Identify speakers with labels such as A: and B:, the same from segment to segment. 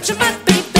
A: but you might be.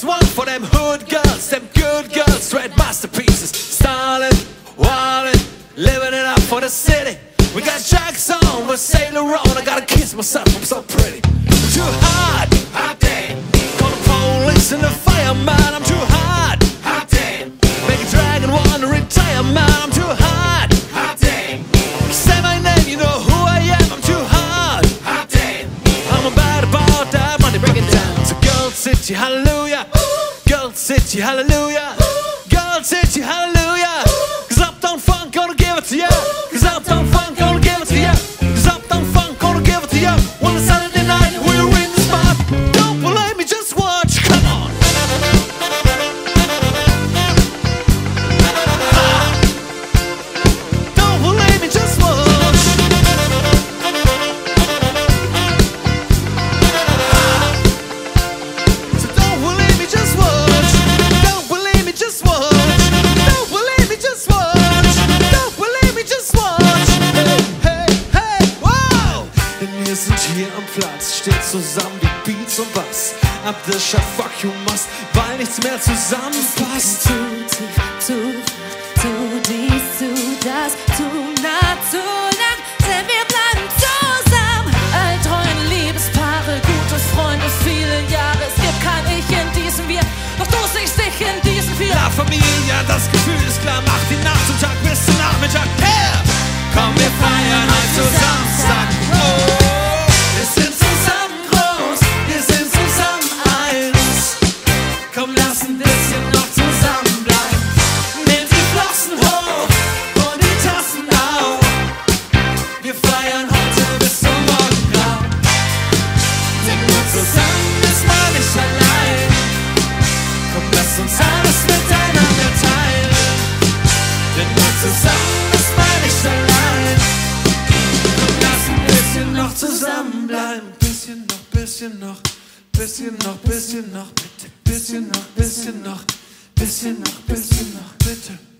B: one for them hood girls, them good girls, red masterpieces. Styling, wildin', living it up for the city. We got jacks on, we're Sailor on. I gotta kiss myself, I'm so pretty. Too hot, hot damn. Call the police and the fireman, I'm too hot, hot damn. Make a dragon want to retire, man, I'm too hot, hot damn. Say my name, you know who I am, I'm too hot, hot damn. I'm about about that money, break it down. to Gold girl city, hello. City, hallelujah. Gold City, hallelujah. Cause Uptown Funk gonna give it to ya. Cause Uptown Funk. Denn wir sind hier am Platz, steht zusammen wie Beats und Bass. Ab der shot, fuck you must, weil nichts mehr zusammenpasst.
A: Zu tief, zu, zu dies, zu das, zu nah, zu lang, denn wir bleiben zusammen. All treuen Liebespaare, gute Freunde, viele Jahre. Es gibt kein Ich in diesem Wir, doch du siehst dich in diesem Wir.
B: La Familia, das Gefühl ist klar, macht die Nacht zum Tag bis zum Nachmittag. Zusammen ist man nicht allein. Komm, lass uns alles miteinander teilen. Denn nur zusammen ist man nicht allein. Komm, lass ein bisschen noch zusammenbleiben. Bisschen noch, bisschen noch, bisschen noch, bisschen noch, bitte. Bisschen noch, bisschen noch, bisschen noch, bisschen noch, bitte.